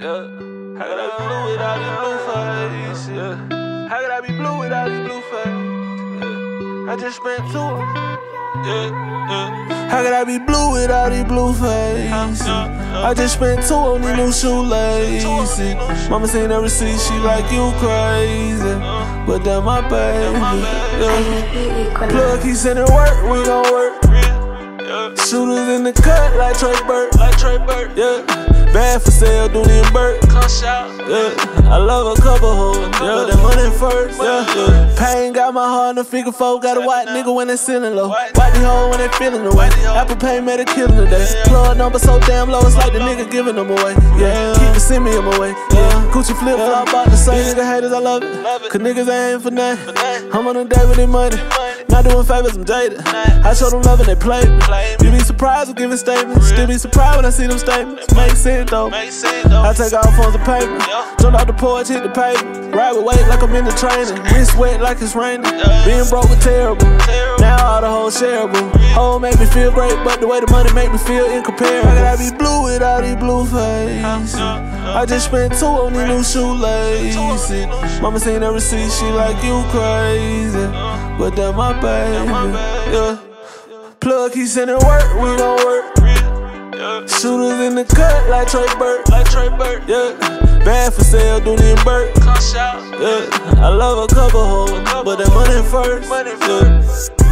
Yeah. How could I be blue without these blue face? Yeah. How could I be blue without these blue face? Yeah. I just spent two. Yeah, yeah. How could I be blue without these blue face? I just spent two on these new shoelaces. Mama seen the receipt, she like you crazy. But that my baby. Yeah. Plug, he sending work, we gon' work. In the cut like Trey Burke. Like Trey Burke. Yeah. Bad for sale, Dooney and Bourke. Yeah. I love a couple hoes. Yeah. But that money first. Yeah. yeah. Pain got my heart in the figure four. Got a white nigga when they sitting low. White the hoe when they feeling the way. Apple Pay made a killing today. Plug number so damn low, it's like the nigga giving them away. Yeah. Keep the send me them away. Yeah. Gucci flip flop about the same nigga haters, I love it. Cause niggas ain't for nothing. I'm on a day with their money. Not doing favors, I'm jaded. I show them love and they play me. You be surprised with giving statements. Still be surprised when I see them statements. Make sense though. I take off on the paper. Jump out the porch, hit the pavement. Ride with weight like I'm in the training. Wrist wet like it's raining. Being broke was terrible. Now all the whole shareable. Whole make me feel great, but the way the money make me feel incomparable. I be blue without these blue face? I just spent two on these new shoelaces. Mama seen the receipt, she like you crazy. But that my baby. Yeah. Plug, he sending work, we don't work. Shooters in the cut like Trey Burke. Like Trey Burke. Yeah. Bad for sale, Dooney and Bourke. Yeah. I love a couple hoes, but that money first. Money first. Yeah.